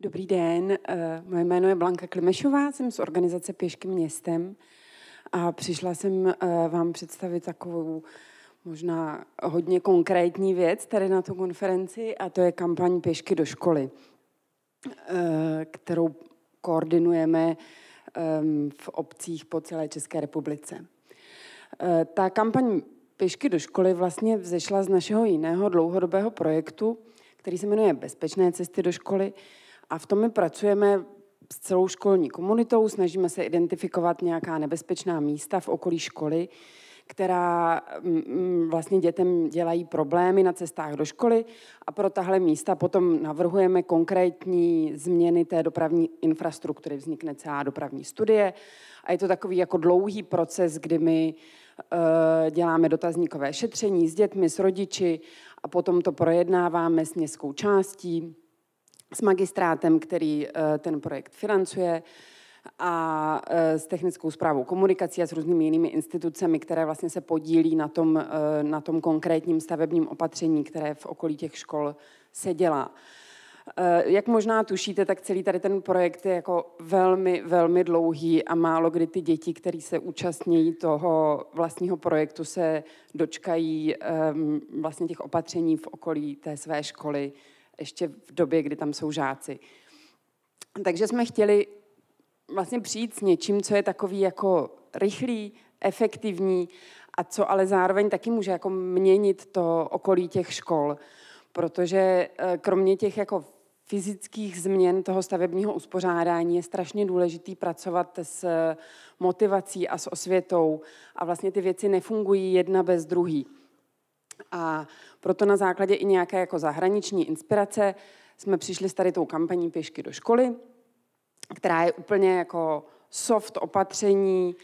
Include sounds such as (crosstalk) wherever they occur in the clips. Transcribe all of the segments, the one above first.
Dobrý den, eh, moje jméno je Blanka Klimešová, jsem z organizace Pěšky městem a přišla jsem eh, vám představit takovou možná hodně konkrétní věc tady na tu konferenci a to je kampaň Pěšky do školy, eh, kterou koordinujeme ehm, v obcích po celé České republice. Ta kampaň Pěšky do školy vlastně vzešla z našeho jiného dlouhodobého projektu, který se jmenuje Bezpečné cesty do školy, a v tom my pracujeme s celou školní komunitou, snažíme se identifikovat nějaká nebezpečná místa v okolí školy, která mm, mm, vlastně dětem dělají problémy na cestách do školy a pro tahle místa potom navrhujeme konkrétní změny té dopravní infrastruktury. Vznikne celá dopravní studie a je to takový jako dlouhý proces, kdy my uh, děláme dotazníkové šetření s dětmi, s rodiči a potom to projednáváme s městskou částí, s magistrátem, který eh, ten projekt financuje a eh, s technickou zprávou komunikací a s různými jinými institucemi, které vlastně se podílí na tom, eh, na tom konkrétním stavebním opatření, které v okolí těch škol se dělá. Jak možná tušíte, tak celý tady ten projekt je jako velmi, velmi dlouhý a málo kdy ty děti, které se účastní toho vlastního projektu, se dočkají um, vlastně těch opatření v okolí té své školy ještě v době, kdy tam jsou žáci. Takže jsme chtěli vlastně přijít s něčím, co je takový jako rychlý, efektivní a co ale zároveň taky může jako měnit to okolí těch škol. Protože eh, kromě těch jako fyzických změn toho stavebního uspořádání je strašně důležitý pracovat s motivací a s osvětou a vlastně ty věci nefungují jedna bez druhý. A proto na základě i nějaké jako zahraniční inspirace jsme přišli s tady tou kampaní Pěšky do školy, která je úplně jako soft opatření,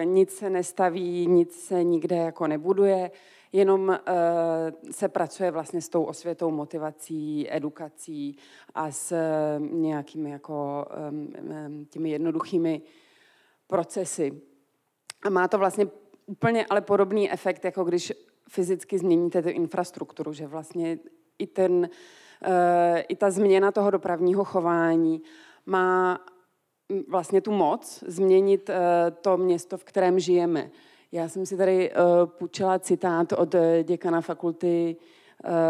e, nic se nestaví, nic se nikde jako nebuduje, jenom e, se pracuje vlastně s tou osvětou, motivací, edukací a s e, nějakými jako e, těmi jednoduchými procesy. A má to vlastně úplně ale podobný efekt, jako když fyzicky změníte tu infrastrukturu, že vlastně i, ten, eh, i ta změna toho dopravního chování má vlastně tu moc změnit eh, to město, v kterém žijeme. Já jsem si tady eh, půjčila citát od děkana fakulty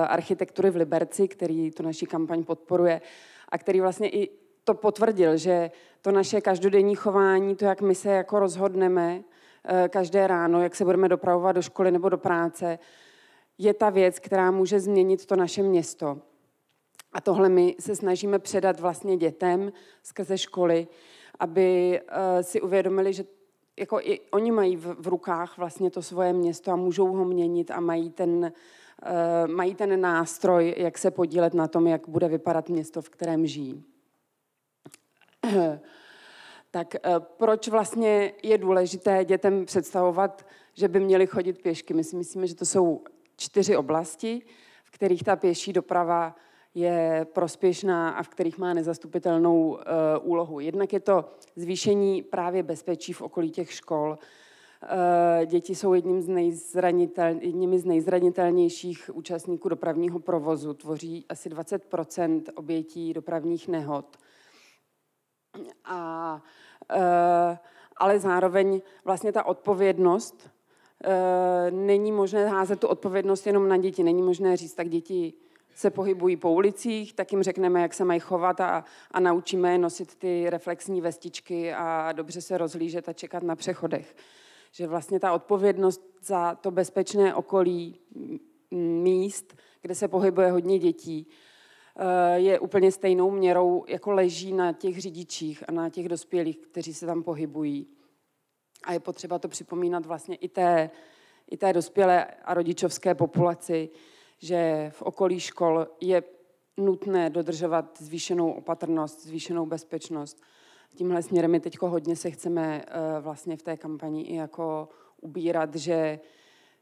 architektury v Liberci, který tu naši kampaň podporuje a který vlastně i to potvrdil, že to naše každodenní chování, to, jak my se jako rozhodneme, každé ráno, jak se budeme dopravovat do školy nebo do práce, je ta věc, která může změnit to naše město. A tohle my se snažíme předat vlastně dětem skrze školy, aby eh, si uvědomili, že jako i oni mají v, rukách vlastně to svoje město a můžou ho měnit a mají ten, uh, mají ten nástroj, jak se podílet na tom, jak bude vypadat město, v kterém žijí. (clears throat) tak eh, proč vlastně je důležité dětem představovat, že by měli chodit pěšky? My si myslíme, že to jsou čtyři oblasti, v kterých ta pěší doprava je prospěšná a v kterých má nezastupitelnou uh, úlohu. Jednak je to zvýšení právě bezpečí v okolí těch škol. Uh, děti jsou jedním z nejzranitel, jedními z nejzranitelnějších účastníků dopravního provozu, tvoří asi 20% obětí dopravních nehod. A Eh, ale zároveň vlastně ta odpovědnost, eh, není možné házet tu odpovědnost jenom na děti. Není možné říct, tak děti se pohybují po ulicích, tak jim řekneme, jak se mají chovat a, a naučíme je nosit ty reflexní vestičky a dobře se rozlížet a čekat na přechodech. Že vlastně ta odpovědnost za to bezpečné okolí míst, kde se pohybuje hodně dětí, je úplně stejnou měrou, jako leží na těch řidičích a na těch dospělých, kteří se tam pohybují. A je potřeba to připomínat vlastně i té, i té dospělé a rodičovské populaci, že v okolí škol je nutné dodržovat zvýšenou opatrnost, zvýšenou bezpečnost. Tímhle směrem my teď hodně se chceme eh, vlastně v té kampani i jako ubírat, že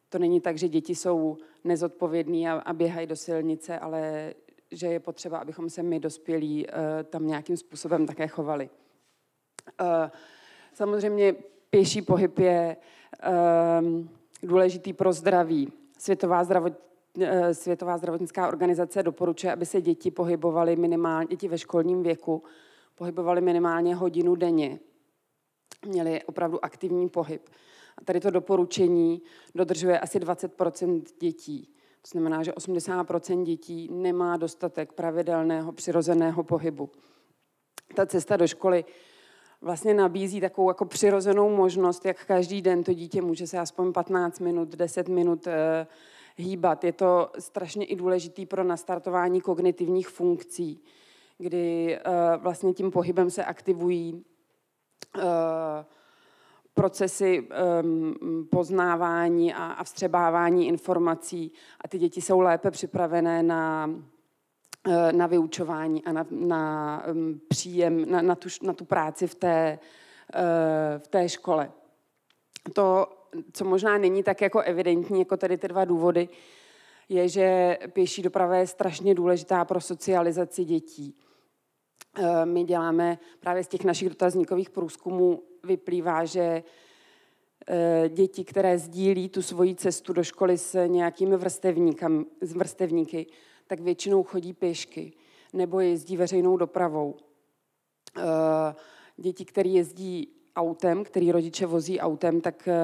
to není tak, že děti jsou nezodpovědní a, a běhají do silnice, ale že je potřeba, abychom se my dospělí eh, tam nějakým způsobem také chovali. Eh, samozřejmě pěší pohyb je ehm, důležitý pro zdraví. Světová Světová zdravotnická organizace doporučuje, aby se děti pohybovaly minimálně, děti ve školním věku, pohybovaly minimálně hodinu denně. Měli opravdu aktivní pohyb. A tady to doporučení dodržuje asi 20% dětí. To znamená, že 80 dětí nemá dostatek pravidelného přirozeného pohybu. Ta cesta do školy vlastně nabízí takovou jako přirozenou možnost, jak každý den to dítě může se aspoň 15 minut, 10 minut eh, hýbat. Je to strašně i důležitý pro nastartování kognitivních funkcí, kdy eh, vlastně tím pohybem se aktivují eh, procesy um, poznávání a, vstřebávání informací a ty děti jsou lépe připravené na, uh, na vyučování a na, na um, příjem, na, na, tu, na tu práci v té, uh, v té škole. To, co možná není tak jako evidentní, jako tady ty dva důvody, je, že pěší doprava je strašně důležitá pro socializaci dětí. Uh, my děláme právě z těch našich dotazníkových průzkumů vyplývá, že eh, děti, které sdílí tu svoji cestu do školy s nějakými vrstevníky, tak většinou chodí pěšky nebo jezdí veřejnou dopravou. Eh, děti, které jezdí autem, který rodiče vozí autem, tak eh,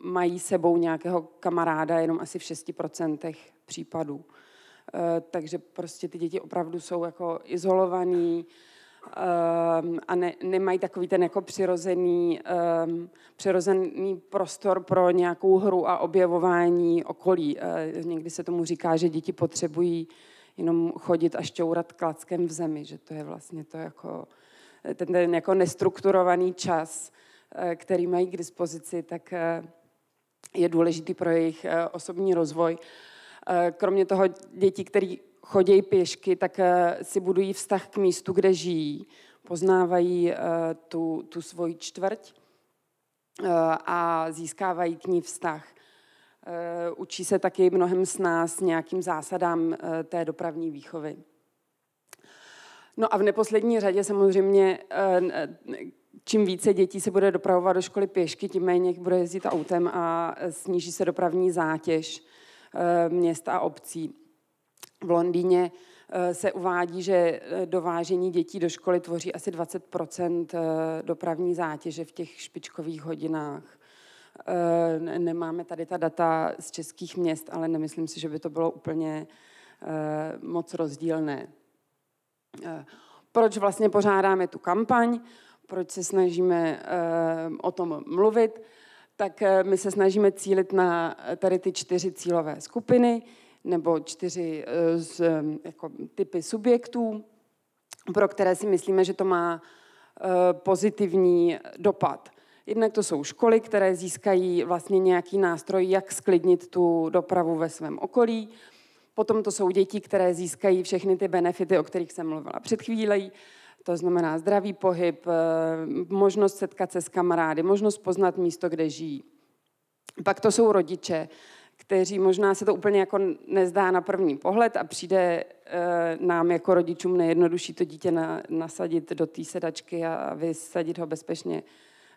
mají sebou nějakého kamaráda jenom asi v 6% případů. Takže prostě ty děti opravdu jsou jako izolovaný, um, a ne, nemají takový ten jako přirozený, um, přirozený prostor pro nějakou hru a objevování okolí. Uh, někdy se tomu říká, že děti potřebují jenom chodit a šťourat klackem v zemi, že to je vlastně to jako ten, ten jako nestrukturovaný čas, uh, který mají k dispozici, tak uh, je důležitý pro jejich uh, osobní rozvoj. Kromě toho děti, které chodějí pěšky, tak eh, si budují vztah k místu, kde žijí, poznávají eh, tu, tu svoji čtvrť eh, a získávají k ní vztah. Učí se taky mnohem s nás nějakým zásadám té dopravní výchovy. No a v neposlední řadě samozřejmě, čím více dětí se bude dopravovat do školy pěšky, tím méně bude jezdit autem a sníží se dopravní zátěž měst a obcí. V Londýně eh, se uvádí, že eh, dovážení dětí do školy tvoří asi 20 eh, dopravní zátěže v těch špičkových hodinách. Nemáme tady ta data z českých měst, ale nemyslím si, že by to bylo úplně moc rozdílné. Proč vlastně pořádáme tu kampaň? Proč se snažíme o tom mluvit? Tak my se snažíme cílit na tady ty čtyři cílové skupiny nebo čtyři eh, z, jako, typy subjektů, pro které si myslíme, že to má eh, pozitivní dopad. Jednak to jsou školy, které získají vlastně nějaký nástroj, jak sklidnit tu dopravu ve svém okolí. Potom to jsou děti, které získají všechny ty benefity, o kterých jsem mluvila před chvílí. To znamená zdravý pohyb, eh, možnost setkat se s kamarády, možnost poznat místo, kde žijí. Pak to jsou rodiče, kteří možná se to úplně jako nezdá na první pohled a přijde e, nám jako rodičům nejjednodušší to dítě na, nasadit do té sedačky a vysadit ho bezpečně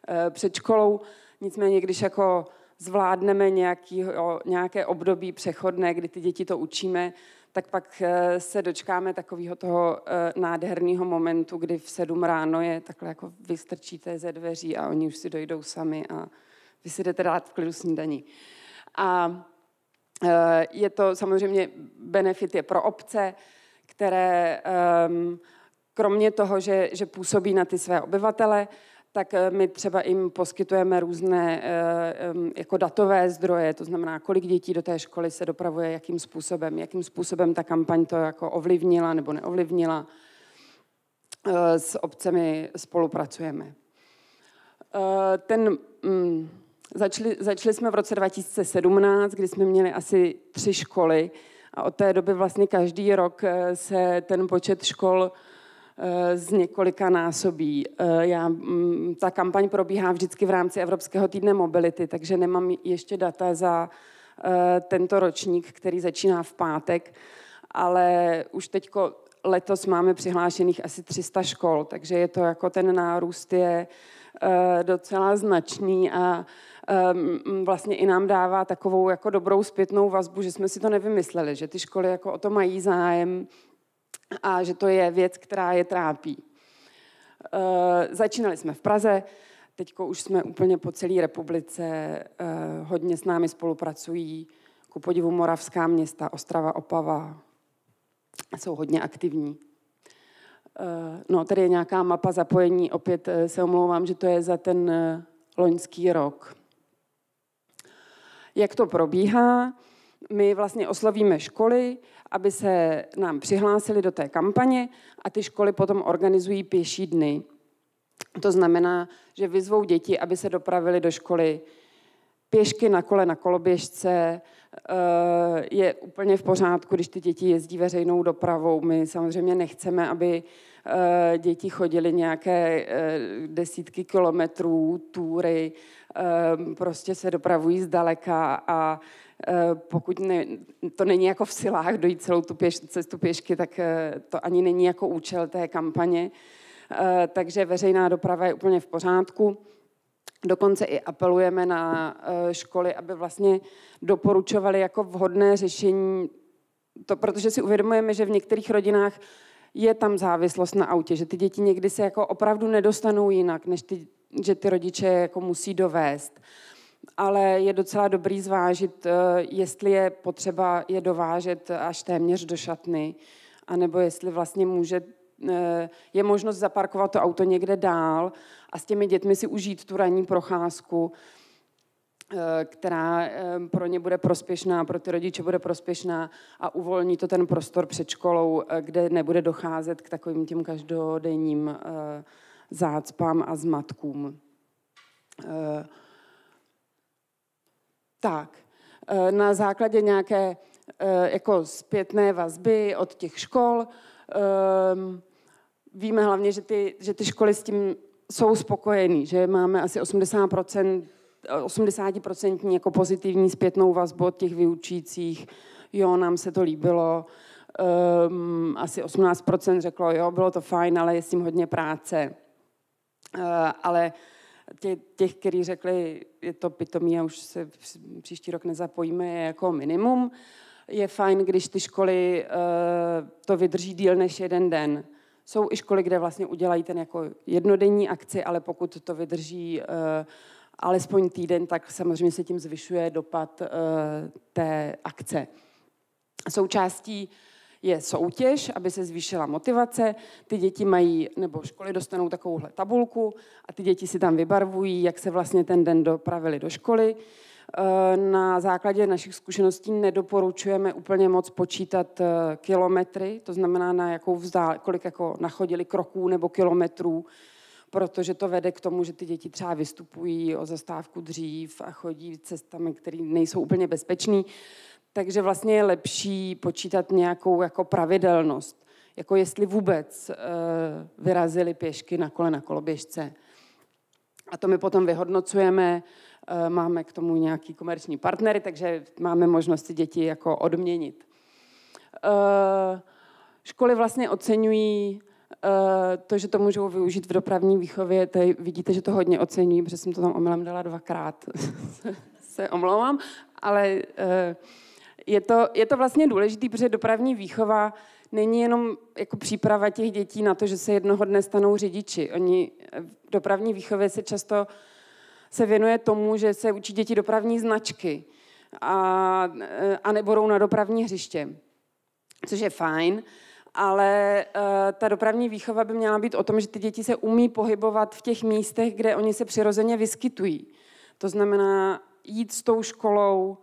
e, před školou. Nicméně, když jako zvládneme nějaký, nějaké období přechodné, kdy ty děti to učíme, tak pak e, se dočkáme takového toho e, nádherného momentu, kdy v sedm ráno je takhle jako vystrčíte ze dveří a oni už si dojdou sami a vy si jdete dát v klidu snídaní. A Eh, je to samozřejmě benefit je pro obce, které ehm, kromě toho, že, že působí na ty své obyvatele, tak eh, my třeba jim poskytujeme různé eh, jako datové zdroje, to znamená, kolik dětí do té školy se dopravuje, jakým způsobem, jakým způsobem ta kampaň to jako ovlivnila nebo neovlivnila. S obcemi spolupracujeme. Ten mm, Začali, začali jsme v roce 2017, kdy jsme měli asi tři školy a od té doby vlastně každý rok eh, se ten počet škol eh, z několika násobí. Eh, já, mm, ta kampaň probíhá vždycky v rámci Evropského týdne mobility, takže nemám ještě data za tento ročník, který začíná v pátek, ale už teď letos máme přihlášených asi 300 škol, takže je to jako ten nárůst je docela značný a vlastně i nám dává takovou jako dobrou zpětnou vazbu, že jsme si to nevymysleli, že ty školy jako o to mají zájem a že to je věc, která je trápí. Začínali jsme v Praze, teď už jsme úplně po celé republice, hodně s námi spolupracují, ku podivu moravská města, Ostrava, Opava, jsou hodně aktivní. No, tady je nějaká mapa zapojení, opět se omlouvám, že to je za ten loňský rok. Jak to probíhá? My vlastně oslovíme školy, aby se nám přihlásili do té kampaně a ty školy potom organizují pěší dny. To znamená, že vyzvou děti, aby se dopravili do školy pěšky na kole na koloběžce. Eh, je úplně v pořádku, když ty děti jezdí veřejnou dopravou. My samozřejmě nechceme, aby eh, děti chodily nějaké eh, desítky kilometrů, túry, prostě se dopravují zdaleka a pokud ne, to není jako v silách dojít celou tu pěš, cestu pěšky, tak to ani není jako účel té kampaně. Takže veřejná doprava je úplně v pořádku. Dokonce i apelujeme na školy, aby vlastně doporučovali jako vhodné řešení, to, protože si uvědomujeme, že v některých rodinách je tam závislost na autě, že ty děti někdy se jako opravdu nedostanou jinak, než ty, že ty rodiče jako musí dovést. Ale je docela dobrý zvážit, eh, jestli je potřeba je dovážet až téměř do šatny, anebo jestli vlastně může, eh, je možnost zaparkovat to auto někde dál a s těmi dětmi si užít tu ranní procházku, Eh, která pro ně bude prospěšná, pro ty rodiče bude prospěšná a uvolní to ten prostor před školou, kde nebude docházet k takovým těm každodenním zácpám a zmatkům. Tak, na základě nějaké jako zpětné vazby od těch škol víme hlavně, že ty, že ty školy s tím jsou spokojený, že máme asi 80 80% jako pozitivní zpětnou vazbu od těch vyučících. Jo, nám se to líbilo. Um, asi 18% řeklo, jo, bylo to fajn, ale je s tím hodně práce. Uh, ale tě, těch, kteří řekli, je to pitomí a už se příští rok nezapojíme, je jako minimum. Je fajn, když ty školy uh, to vydrží díl než jeden den. Jsou i školy, kde vlastně udělají ten jako jednodenní akci, ale pokud to vydrží uh, alespoň týden, tak samozřejmě se tím zvyšuje dopad eh, té akce. Součástí je soutěž, aby se zvýšila motivace. Ty děti mají, nebo školy dostanou takovouhle tabulku a ty děti si tam vybarvují, jak se vlastně ten den dopravili do školy. Eh, na základě našich zkušeností nedoporučujeme úplně moc počítat eh, kilometry, to znamená, na jakou vzdál, kolik jako nachodili kroků nebo kilometrů, protože to vede k tomu, že ty děti třeba vystupují o zastávku dřív a chodí cestami, které nejsou úplně bezpečné. Takže vlastně je lepší počítat nějakou jako pravidelnost, jako jestli vůbec uh, vyrazili pěšky na kole na koloběžce. A to my potom vyhodnocujeme, uh, máme k tomu nějaký komerční partnery, takže máme možnost si děti jako odměnit. Uh, školy vlastně oceňují to, že to můžou využít v dopravní výchově, tady vidíte, že to hodně ocení, protože jsem to tam omylem dala dvakrát. (laughs) se omlouvám, ale eh, je to, je to vlastně důležité, protože dopravní výchova není jenom jako příprava těch dětí na to, že se jednoho dne stanou řidiči. Oni v dopravní výchově se často se věnuje tomu, že se učí děti dopravní značky a, eh, a nebudou na dopravní hřiště, což je fajn, ale uh, ta dopravní výchova by měla být o tom, že ty děti se umí pohybovat v těch místech, kde oni se přirozeně vyskytují. To znamená jít s tou školou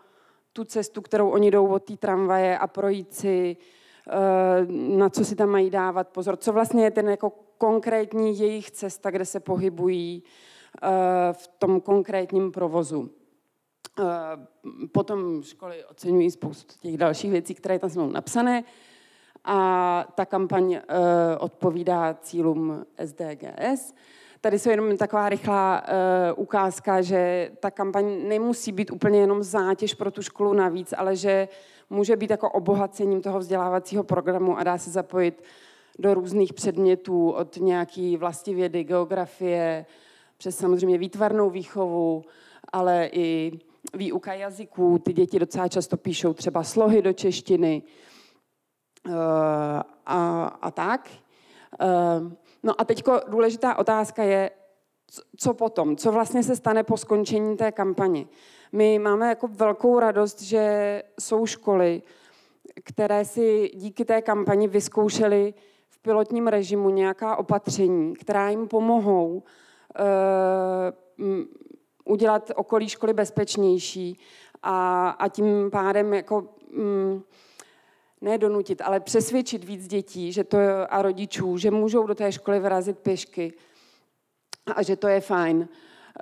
tu cestu, kterou oni jdou od té tramvaje a projít si, uh, na co si tam mají dávat pozor. Co vlastně je ten jako konkrétní jejich cesta, kde se pohybují uh, v tom konkrétním provozu. Potom školy oceňují spoustu těch dalších věcí, které tam jsou napsané a ta kampaň odpovídá cílům SDGS. Tady jsou jenom taková rychlá uh, ukázka, že ta kampaň nemusí být úplně jenom zátěž pro tu školu navíc, ale že může být jako obohacením toho vzdělávacího programu a dá se zapojit do různých předmětů, od nějaký vlastivědy, geografie, přes samozřejmě výtvarnou výchovu, ale i výuka jazyků. Ty děti docela často píšou třeba slohy do češtiny eh, a, a tak. No a teď důležitá otázka je, co potom? Co vlastně se stane po skončení té kampaně? My máme jako velkou radost, že jsou školy, které si díky té kampani vyzkoušely v pilotním režimu nějaká opatření, která jim pomohou uh, udělat okolí školy bezpečnější a, a tím pádem jako um, ne donutit, ale přesvědčit víc dětí že to a rodičů, že můžou do té školy vyrazit pěšky a že to je fajn.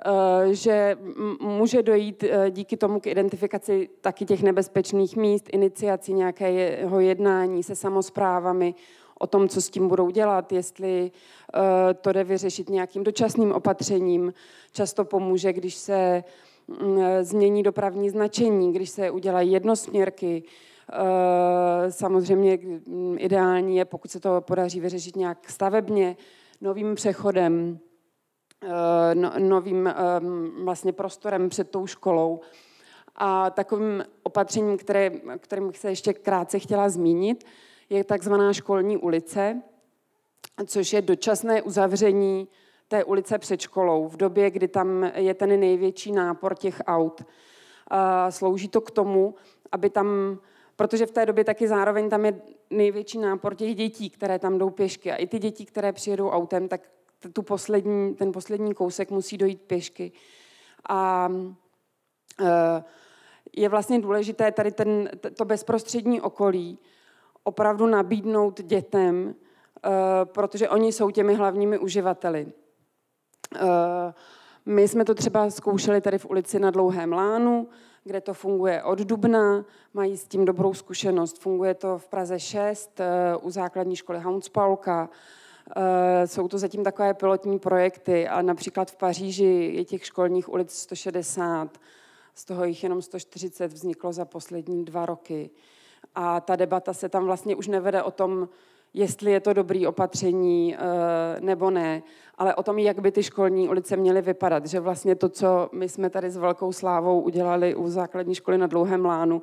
Eh, že může dojít eh, díky tomu k identifikaci taky těch nebezpečných míst, iniciaci nějakého jednání se samozprávami, o tom, co s tím budou dělat, jestli eh, to jde vyřešit nějakým dočasným opatřením. Často pomůže, když se mm, změní dopravní značení, když se udělají jednosměrky. Samozřejmě mm, ideální je, pokud se to podaří vyřešit nějak stavebně, novým přechodem. Eh, no, novým ehm, vlastně prostorem před tou školou. A takovým opatřením, které, kterým se ještě krátce chtěla zmínit, je takzvaná školní ulice, což je dočasné uzavření té ulice před školou v době, kdy tam je ten největší nápor těch aut. Slouží to k tomu, aby tam, protože v té době taky zároveň tam je největší nápor těch dětí, které tam jdou pěšky. A i ty děti, které přijedou autem, tak tu poslední, ten poslední kousek musí dojít pěšky. A e, je vlastně důležité tady ten, to bezprostřední okolí opravdu nabídnout dětem, e, protože oni jsou těmi hlavními uživateli. E, my jsme to třeba zkoušeli tady v ulici na Dlouhém Lánu, kde to funguje od dubna, mají s tím dobrou zkušenost. Funguje to v Praze 6 u základní školy Haunspalka, Eh, jsou to zatím takové pilotní projekty a například v Paříži je těch školních ulic 160, z toho jich jenom 140 vzniklo za poslední dva roky. A ta debata se tam vlastně už nevede o tom, jestli je to dobrý opatření eh, nebo ne, ale o tom, jak by ty školní ulice měly vypadat. Že vlastně to, co my jsme tady s velkou slávou udělali u základní školy na Dlouhém Lánu,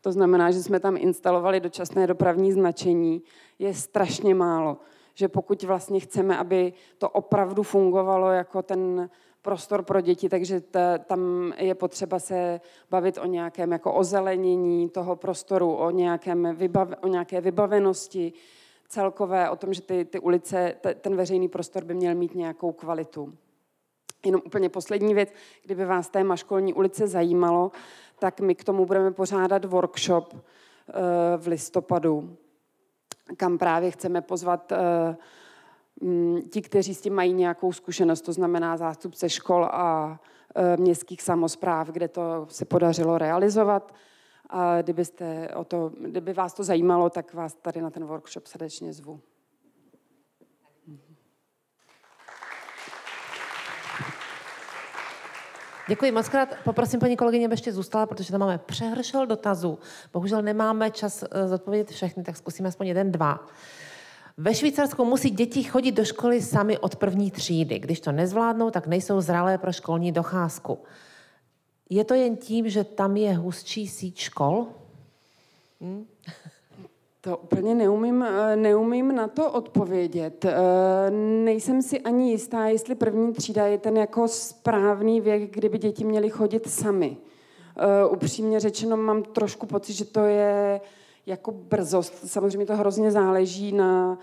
to znamená, že jsme tam instalovali dočasné dopravní značení, je strašně málo. Že pokud vlastně chceme, aby to opravdu fungovalo jako ten prostor pro děti, takže ta, tam je potřeba se bavit o nějakém jako ozelenění toho prostoru, o, nějakém vybav, o nějaké vybavenosti celkové, o tom, že ty, ty ulice, ten veřejný prostor by měl mít nějakou kvalitu. Jenom úplně poslední věc, kdyby vás téma školní ulice zajímalo, tak my k tomu budeme pořádat workshop eh, v listopadu kam právě chceme pozvat mm, ti, kteří s tím mají nějakou zkušenost, to znamená zástupce škol a eh, městských samozpráv, kde to se podařilo realizovat. A kdybyste o to, kdyby vás to zajímalo, tak vás tady na ten workshop srdečně zvu. Děkuji moc krát. Poprosím paní kolegyně, aby ještě zůstala, protože tam máme přehršel dotazů. Bohužel nemáme čas eh, zodpovědět všechny, tak zkusíme aspoň jeden, dva. Ve Švýcarsku musí děti chodit do školy sami od první třídy. Když to nezvládnou, tak nejsou zralé pro školní docházku. Je to jen tím, že tam je hustší síť škol? Hmm? (laughs) To úplně neumím, eh, neumím na to odpovědět. Eh, nejsem si ani jistá, jestli první třída je ten jako správný věk, kdyby děti měly chodit sami. Eh, upřímně řečeno mám trošku pocit, že to je jako brzost. Samozřejmě to hrozně záleží na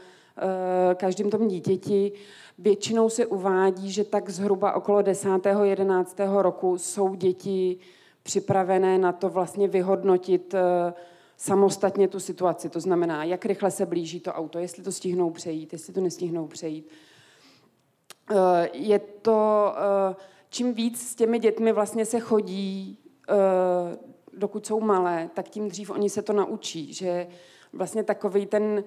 každém tom dítěti. Většinou se uvádí, že tak zhruba okolo 10. 11. roku jsou děti připravené na to vlastně vyhodnotit samostatně tu situaci. To znamená, jak rychle se blíží to auto, jestli to stihnou přejít, jestli to nestihnou přejít. Eh, je to, eh, čím víc s těmi dětmi vlastně se chodí, eh, dokud jsou malé, tak tím dřív oni se to naučí, že vlastně takový ten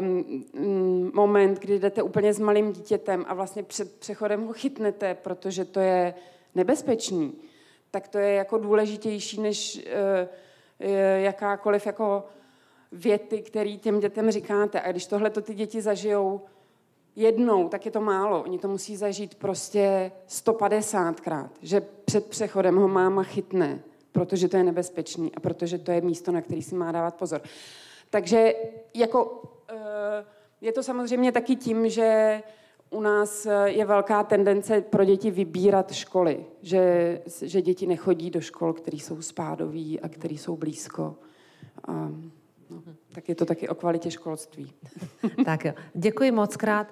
um, moment, kdy jdete úplně s malým dítětem a vlastně před přechodem ho chytnete, protože to je nebezpečný, tak to je jako důležitější, než uh, jakákoliv jako věty, které těm dětem říkáte. A když tohle to ty děti zažijou jednou, tak je to málo. Oni to musí zažít prostě 150krát, že před přechodem ho máma chytne, protože to je nebezpečný a protože to je místo, na který si má dávat pozor. Takže jako, eh, je to samozřejmě taky tím, že u nás je velká tendence pro děti vybírat školy, že, že děti nechodí do škol, které jsou spádoví a které jsou blízko. A, no, tak je to taky o kvalitě školství. (laughs) tak jo, děkuji moc krát.